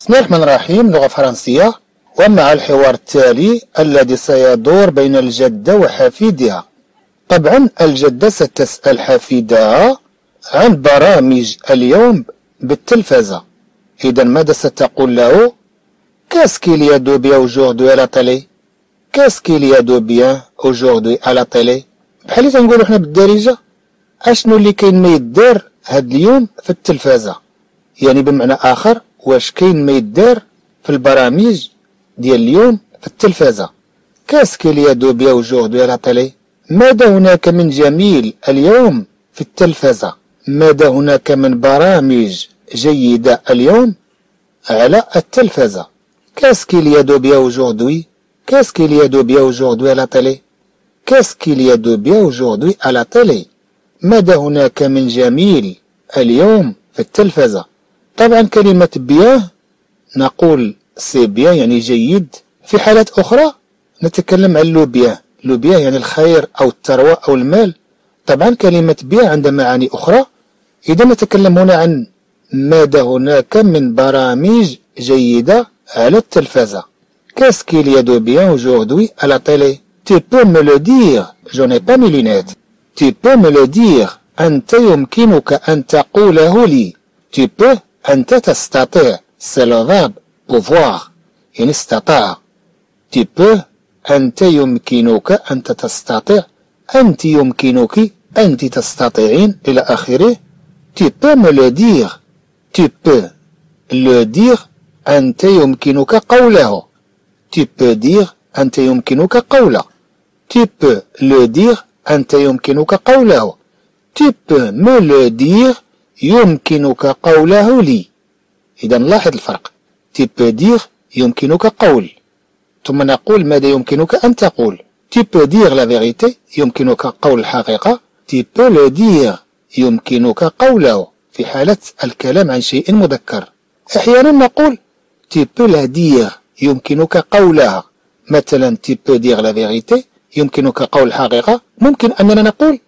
بسم الله الرحمن الرحيم لغة فرنسية ومع الحوار التالي الذي سيدور بين الجدة وحفيدها. طبعا الجدة ستسأل حفيدها عن برامج اليوم بالتلفزة. إذا ماذا ستقول له؟ Qu'est-ce qu'il y a de bien aujourd'hui à la télé? Qu'est-ce qu'il y a de بحال اللي تنقولو حنا بالدارجة أشنو اللي كاين ما يدار هاد اليوم في التلفازة؟ يعني بمعنى آخر واش كاين ما يدار في البرامج ديال اليوم في التلفازة. كاسكيل يا دوبيا وجوردي على تالي ماذا هناك من جميل اليوم في التلفزة ماذا هناك من برامج جيدة اليوم على التلفزة كاسكيل يا دوبيا وجوردي كاسكيل يا دوبيا وجوردي على تالي كاسكيل يا دوبيا وجوردي على تالي ماذا هناك من جميل اليوم في التلفزة طبعا كلمة bien نقول c'est bien يعني جيد. في حالات أخرى نتكلم عن le bien le bien يعني الخير أو الثروة أو المال. طبعا كلمة bien عندها معاني أخرى. إذا نتكلم هنا عن ماذا هناك من برامج جيدة على التلفزة Qu'est-ce qu'il y a de bien aujourd'hui à la télé? Tu peux me le dire. Je n'ai pas mes lunettes. Tu أنت يمكنك أن تقوله لي. Tu peux أنت تستطيع c'est le يعني استطاع peux أنت يمكنك أنت تستطيع أنت يمكنك أنت تستطيعين إلى آخره tu peux me le dire. Tu peux أنت يمكنك قوله tu peux dire أنت يمكنك قوله tu peux le dire أنت يمكنك قوله tu peux me le يمكنك قوله لي. إذا لاحظ الفرق. Tu peux dire يمكنك قول. ثم نقول ماذا يمكنك أن تقول؟ Tu peux dire la vérité يمكنك قول الحقيقة. Tu peux le dire يمكنك قوله. في حالة الكلام عن شيء مذكر. أحيانا نقول tu peux la dire يمكنك قولها مثلا tu peux dire la vérité يمكنك قول الحقيقة. ممكن أننا نقول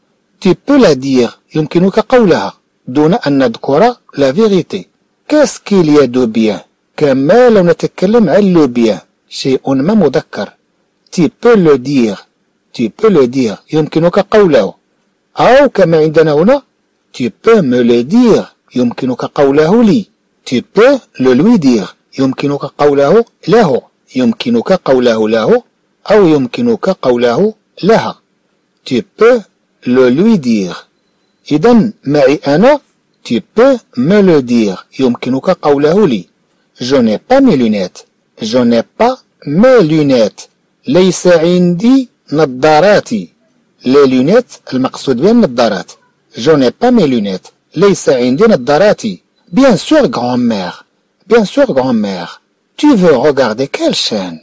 tu peux la dire يمكنك قولها دون أن نذكر Qu'est-ce qu'il y a de bien كما لو نتكلم عن لو بيان شيء ما مذكر. Tu peux le dire. Tu peux le dire. يمكنك قوله. أو كما عندنا هنا tu peux me le dire. يمكنك قوله لي. Tu peux le lui dire. يمكنك قوله له. يمكنك قوله له. أو يمكنك قوله لها. Tu peux le lui dire. إذا معي أنا tu peux me يمكنك قوله لي. Je n'ai pas mes lunettes je n'ai pas mes lunettes ليس عندي نظاراتي. les lunettes المقصود بها النظارات. Je n'ai pas mes lunettes ليس عندي نظاراتي. Bien sûr grand-mère bien sûr grand-mère tu veux regarder quelle chaîne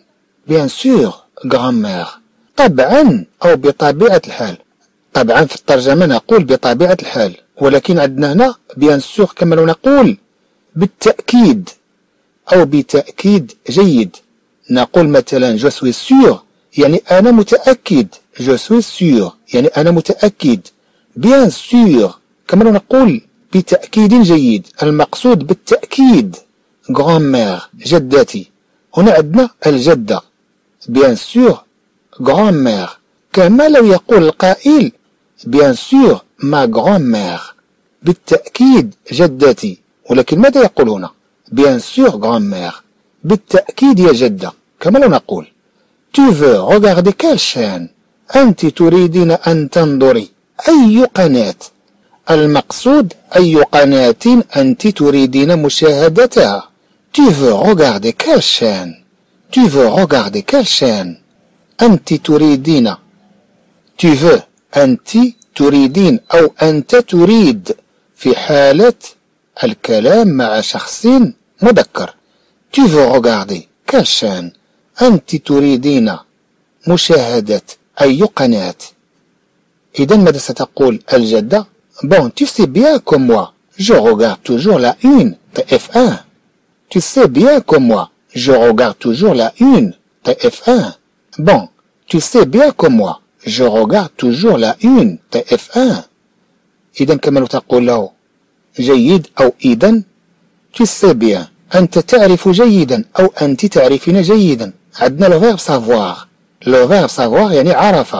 bien sûr grand-mère طبعا أو بطبيعة الحال. طبعا في الترجمة نقول بطبيعة الحال. ولكن عندنا هنا bien sûr كما لو نقول بالتأكيد أو بتأكيد جيد. نقول مثلا je suis sûr يعني أنا متأكد Je suis sûr يعني أنا متأكد. bien sûr كما لو نقول بتأكيد جيد المقصود بالتأكيد. grand-mère جدتي. هنا عندنا الجدة. bien sûr grand-mère كما لو يقول القائل bien sûr ma grand-mère بالتأكيد جدتي. ولكن ماذا يقول هنا؟ bien sûr grand-mère بالتأكيد يا جدة كما لو نقول tu veux regarder quelle chaîne؟ أنت تريدين أن تنظري. أي قناة؟ المقصود أي قناة أنت تريدين مشاهدتها؟ Tu veux regarder quelle chaîne؟ Tu veux regarder quelle chaîne؟ أنت تريدين tu veux أنت تريدين أو أنت تريد في حالة الكلام مع شخص مذكر tu veux regarder quelle أنت تريدين مشاهدة أي قناة إذا ماذا ستقول الجدة Bon, tu sais bien comme moi, je regarde toujours la une TF1. Tu sais bien comme moi, je regarde toujours la une TF1. Bon, tu sais bien comme moi, je regarde toujours la une TF1 إذا كما تقول له جيد أو إذا tu sais bien أنت تعرف جيدا أو أنت تعرفين جيدا. عندنا le verbe savoir le verbe savoir يعني عرف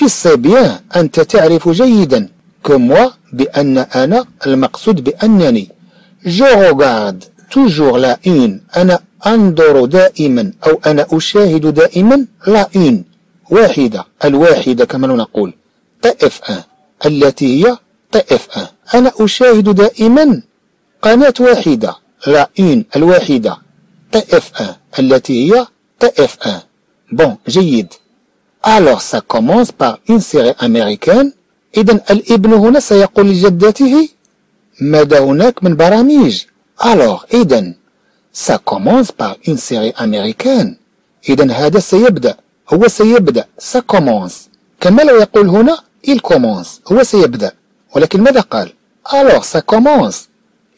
tu sais bien أنت تعرف جيدا. que moi بأن أنا المقصود بأنني. Je regarde toujours la une. أنا أنظر دائما أو أنا أشاهد دائما la une. واحدة الواحدة كما نقول اف ان التي هي اف ان أنا أشاهد دائما قناة واحدة la une الواحدة اف ان التي هي اف ان بون جيد. Alors ça commence par une série américaine. إذا الإبن هنا سيقول لجدته ماذا هناك من برامج؟ Alors إذا ça commence par une série américaine. إذا هذا سيبدأ. هو سيبدأ. ça commence كما لو يقول هنا il commence هو سيبدأ. ولكن ماذا قال؟ Alors ça commence.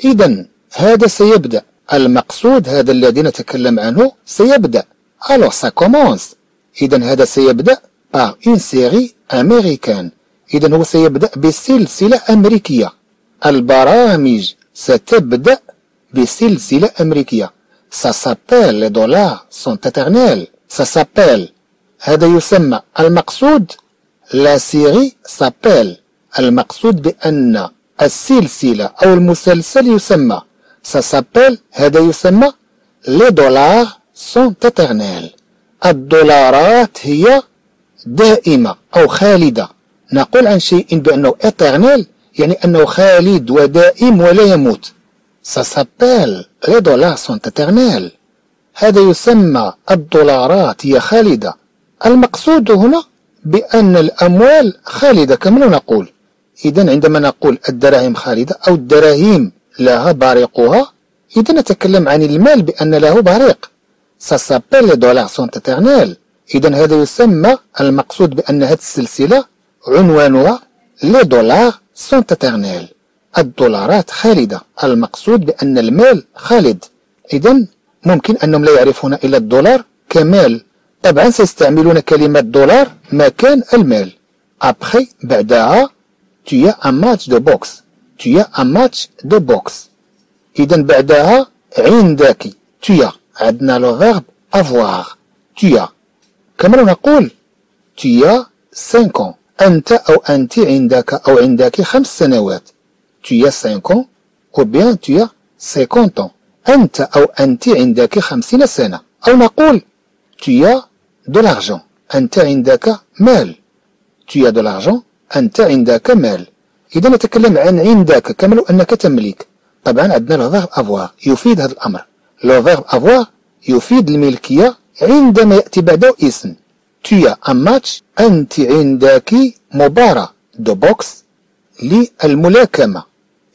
إذا هذا سيبدأ. المقصود هذا الذي نتكلم عنه سيبدأ. Alors ça commence. إذا هذا سيبدأ par une série américaine. إذا هو سيبدأ بسلسلة أمريكية. البرامج ستبدأ بسلسلة أمريكية. Ça s'appelle les dollars sont éternels. Ça s'appelle هذا يسمى المقصود. لا سيري s'appelle المقصود بأن السلسلة أو المسلسل يسمى. Ça s'appelle هذا يسمى les dollars sont éternels. الدولارات هي دائمة أو خالدة. نقول عن شيء بأنه éternel يعني أنه خالد ودائم ولا يموت. Ça s'appelle les dollars sont éternels. هذا يسمى الدولارات هي خالدة. المقصود هنا بأن الأموال خالدة كما نقول. إذا عندما نقول الدراهم خالدة أو الدراهم لها بارقها إذا نتكلم عن المال بأن له بارق. Ça s'appelle les dollars sont إذا هذا يسمى المقصود بأن هذه السلسلة عنوانها Les dollars sont éternels الدولارات خالدة. المقصود بأن المال خالد. إذا ممكن أنهم لا يعرفون إلا الدولار كمال. طبعا سيستعملون كلمة دولار مكان المال. أبخي بعدها de boxe. Tu as un match de boxe. إذا بعدها عندك as. عندنا le verbe tu as. كما نقول 5 ans. أنت أو أنت عندك أو عندك خمس سنوات. Tu as 5 ans ou bien tu as 50 ans. أنت أو أنت عندك خمسين سنة. أو نقول as de l'argent. أنت عندك مال tu as de l'argent أنت عندك مال إذا نتكلم عن عندك كما لو أنك تملك. طبعا عندنا لو فيرب افوار يفيد هذا الأمر. le verbe avoir يفيد الملكية عندما يأتي بعده اسم. Tu as un match أنت عندك مباراة. de boxe للملاكمة.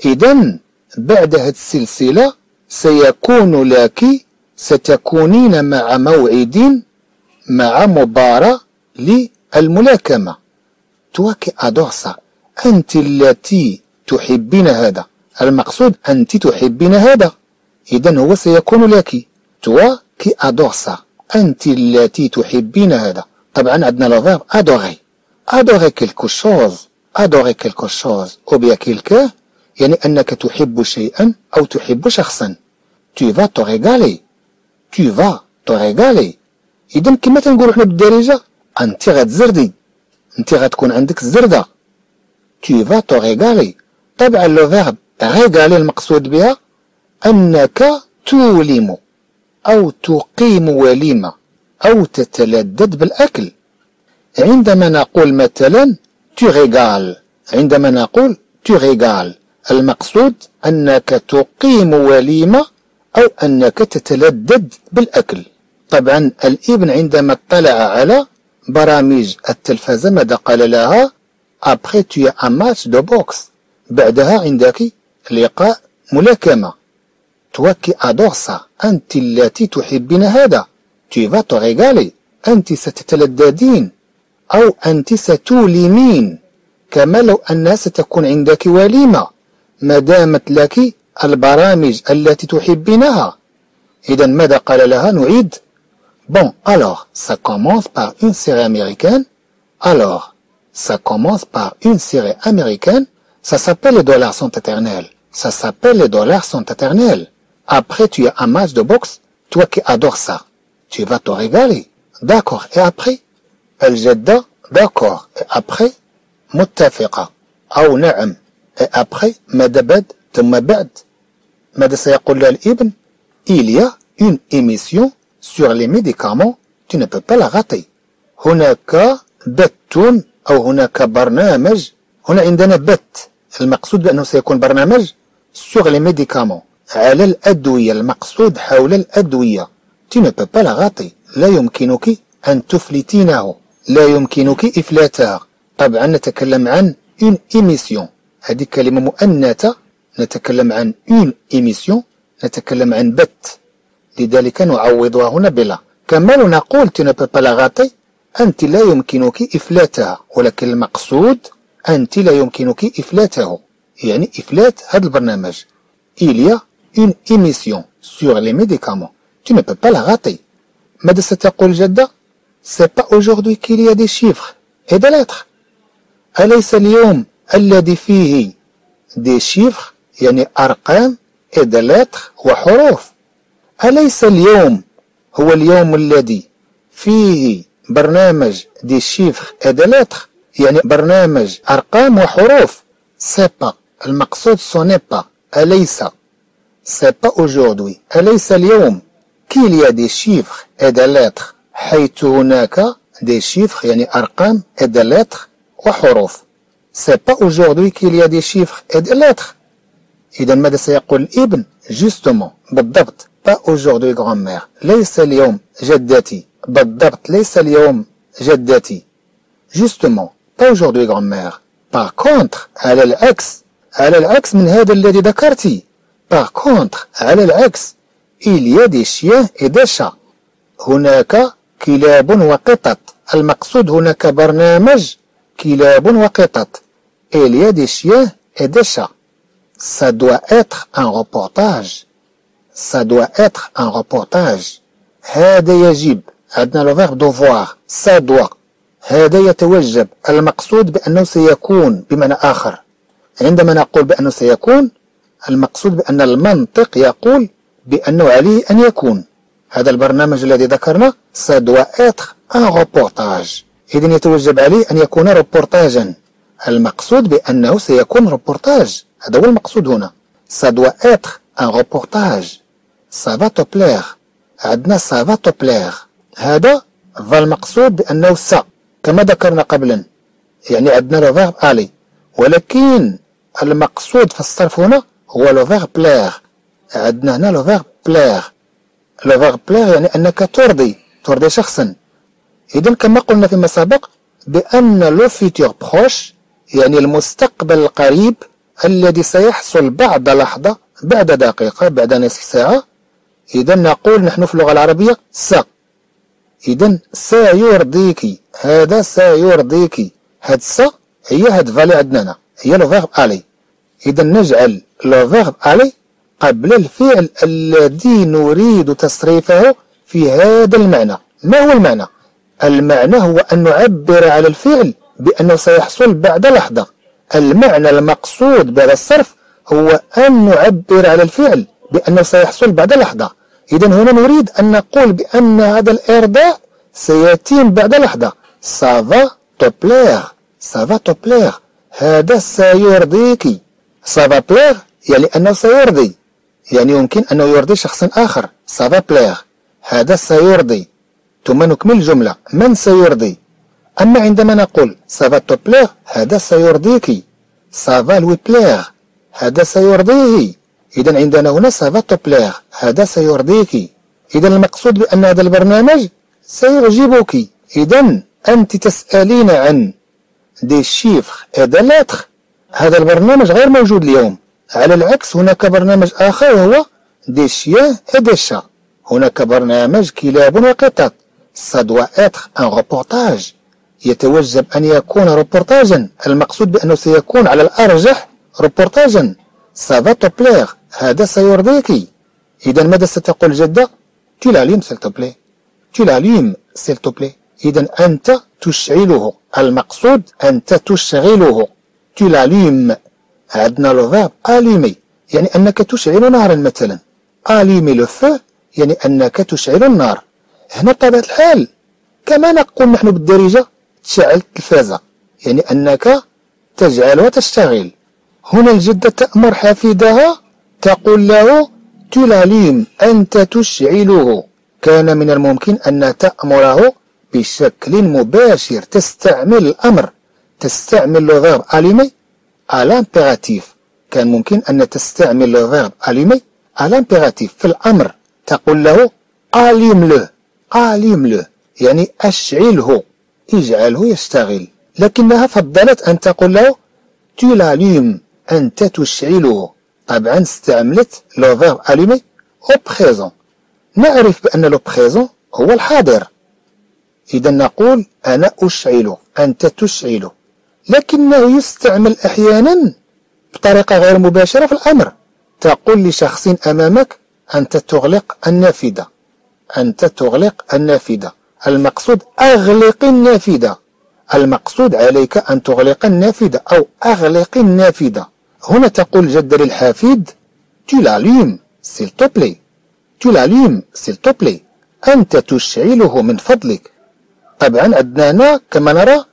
إذا بعد هذه السلسلة سيكون لك ستكونين مع موعد مع مباراة للملاكمة. toi qui adores ça أنت التي تحبين هذا. المقصود أنت تحبين هذا. إذا هو سيكون لك. toi qui adores ça أنت التي تحبين هذا. طبعا عندنا le verbe adorer adorer quelque chose adorer quelque chose ou bien quelqu'un يعني أنك تحب شيئا أو تحب شخصا. Tu vas te régaler. Tu vas te régaler. اذا كما تنقولوا حنا بالدارجة انت غتزردي. انت غتكون عندك الزرده tu vas te régaler. طبعا لو فيرب régaler المقصود بها أنك تولم أو تقيم وليمة أو تتلذذ بالأكل. عندما نقول مثلا تغيغال عندما نقول تغيغال المقصود أنك تقيم وليمة أو أنك تتلذذ بالأكل. طبعا الإبن عندما اطلع على برامج التلفزة ماذا قال لها؟ أبخي un match de boxe. بعدها عندك لقاء ملاكمة. توكي أدورسا أنت التي تحبين هذا. Te régaler. أنت ستتلذذين أو أنت ستولمين. كما لو أنها ستكون عندك وليمة. ما دامت لك البرامج التي تحبينها. إذا ماذا قال لها؟ نعيد. Bon, alors, ça commence par une série américaine. Alors, ça commence par une série américaine. Ça s'appelle les dollars sont éternels. Ça s'appelle les dollars sont éternels. Après, tu as un match de boxe. Toi qui adores ça, tu vas te régaler. D'accord. Et après الجدة d'accord. Et après متفقة أو نعم. Et après ماذا بعد ثم بعد ماذا سيقول لها الابن Il y a une émission sur les médicaments. Tu ne peux pas la rater. هناك بث أو هناك برنامج هنا عندنا بث المقصود بأنه سيكون برنامج sur les médicaments. على الأدوية المقصود حول الأدوية. Tu ne peux pas la rater. لا يمكنك أن تفلتينه. لا يمكنك إفلاتها طبعا نتكلم عن une émission. هذه كلمة مؤنثة. نتكلم عن une émission. نتكلم عن بث لذلك نعوضها هنا ب la. كما نقول tu peux pas la rater أنت لا يمكنك إفلاتها ولكن المقصود أنت لا يمكنك إفلاته يعني إفلات هذا البرنامج. il y a une émission sur les médicaments tu peux pas la rater ماذا ستقول جدة؟ c'est pas aujourd'hui qu'il y a des chiffres et des lettres أليس اليوم الذي فيه des chiffres يعني أرقام et des lettres وحروف. أليس اليوم هو اليوم الذي فيه برنامج des des lettres يعني برنامج أرقام وحروف. c'est pas المقصود ce n'est pas أليس؟ سيبا aujourd'hui. أليس اليوم؟ كيل يا دي des lettres. حيث هناك دي شيفر يعني أرقام lettres وحروف. سيبا aujourd'hui كيل يا دي des lettres. إذا ماذا سيقول الابن؟ Justement. بالضبط. Pas aujourd'hui grand-mère ليس اليوم جدتي بالضبط ليس اليوم جدتي justement pas aujourd'hui grand-mère par contre على العكس على العكس من هذا الذي ذكرتي par contre على العكس il y a des chiens et des chats هناك كلاب وقطط المقصود هناك برنامج كلاب وقطط il y a des chiens et des chats ça doit être un reportage ça doit être un reportage. هذا يجب. عندنا le verbe devoir. ça doit هذا يتوجب. المقصود بأنه سيكون بمعنى آخر. عندما نقول بأنه سيكون المقصود بأن المنطق يقول بأنه عليه أن يكون. هذا البرنامج الذي ذكرنا ça doit être un reportage إذن يتوجب عليه أن يكون روبورتاجا المقصود بأنه سيكون روبورتاج هذا هو المقصود هنا. ça doit être un reportage ça va te plaire عندنا ça va te plaire هذا فالمقصود بأنه سا كما ذكرنا قبلا. يعني عندنا le verbe aller ولكن المقصود في الصرف هنا هو le verbe plaire عندنا هنا le verbe plaire le verbe plaire يعني أنك ترضي. ترضي شخصا. إذا كما قلنا فيما سبق بأن le futur proche يعني المستقبل القريب الذي سيحصل بعد لحظة بعد دقيقة بعد نصف ساعة إذا نقول نحن في اللغة العربية سا إذا سيرضيك هذا سيرضيك هاد سا هي هاد va لي عندنا هي le verbe aller إذا نجعل le verbe aller قبل الفعل الذي نريد تصريفه في هذا المعنى. ما هو المعنى؟ المعنى هو أن نعبر على الفعل بأنه سيحصل بعد لحظة. المعنى المقصود بهذا الصرف هو أن نعبر على الفعل بأنه سيحصل بعد لحظة. إذا هنا نريد أن نقول بأن هذا الإرضاء سيتم بعد لحظة. ça va te plaire ça va te plaire هذا سيرضيك. ça va plaire يعني أنه سيرضي. يعني يمكن أنه يرضي شخصا آخر. ça va plaire هذا سيرضي. ثم نكمل الجملة. من سيرضي؟ أما عندما نقول ça va te plaire هذا سيرضيك. ça va lui plaire هذا سيرضيه. إذا عندنا هنا ça va te plaire هذا سيرضيك. إذا المقصود بأن هذا البرنامج سيعجبك. إذا أنت تسألين عن des chiffres et lettres هذا البرنامج غير موجود اليوم. على العكس هناك برنامج آخر وهو des chiens et des chats هناك برنامج كلاب وقطط. ça doit être un reportage يتوجب أن يكون روبورتاجا المقصود بأنه سيكون على الأرجح روبورتاجا ça va plaire هذا سيرضيك إذا ماذا ستقول جدة؟ tu l'allumes s'il te plaît. tu l'allumes s'il te plaît. إذا أنت تشعله. المقصود أنت تشغله. l'allumes عندنا le allumer يعني أنك تشعل نارا مثلا. أليمي لو فو يعني أنك تشعل النار. هنا بطبيعة الحال كما نقول نحن بالدارجة تشعل التلفازة يعني أنك تجعلها تشتغل هنا الجدة تأمر حفيدها تقول له تلاليم أنت تشعله. كان من الممكن أن تأمره بشكل مباشر تستعمل الأمر تستعمل le verbe allumer على كان ممكن أن تستعمل le verbe allumer على في الأمر تقول له allume-le allume-le يعني أشعله اجعله يشتغل. لكنها فضلت أن تقول له tu l'allumes أنت تشعله. طبعا استعملت le verbe allumer au présent نعرف بأن le présent هو الحاضر. إذا نقول أنا أشعل أنت تشعل. لكنه يستعمل أحيانا بطريقة غير مباشرة في الأمر. تقول لشخص أمامك أنت تغلق النافذة. أنت تغلق النافذة. المقصود أغلق النافذة. المقصود عليك أن تغلق النافذة أو أغلق النافذة. هنا تقول جد للحافد tu l'allumes s'il te plaît. Tu l'allumes s'il te plaît. أنت تشعله من فضلك. طبعا عندنا هنا كما نرى.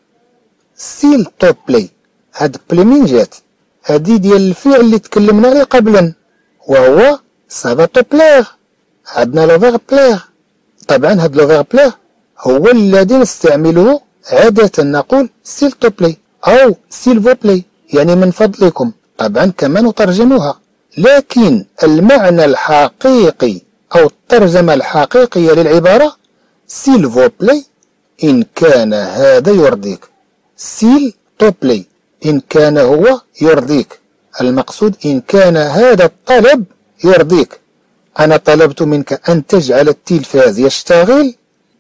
s'il te plaît هاد plaît من جات هادي ديال الفعل اللي تكلمنا عليه قبلا. وهو ça va te plaire عندنا le verbe plaire طبعا هاد le verbe plaire هو الذي نستعمله عادة نقول s'il te plaît أو s'il vous plaît يعني من فضلكم. طبعا كما نترجمها. لكن المعنى الحقيقي أو الترجمة الحقيقية للعبارة s'il vous plaît إن كان هذا يرضيك. s'il te plaît إن كان هو يرضيك. المقصود إن كان هذا الطلب يرضيك. أنا طلبت منك أن تجعل التلفاز يشتغل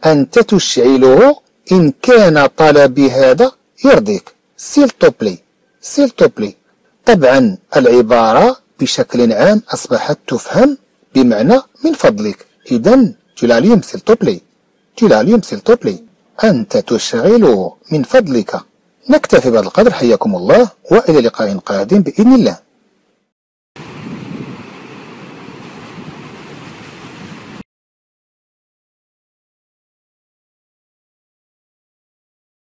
أنت تشعله إن كان طلبي هذا يرضيك. s'il te plaît s'il te plaît طبعا العبارة بشكل عام أصبحت تفهم بمعنى من فضلك إذا tu l'allumes s'il te plaît tu l'allumes أنت تشغله من فضلك نكتفي بهذا القدر. حياكم الله وإلى لقاء قادم بإذن الله.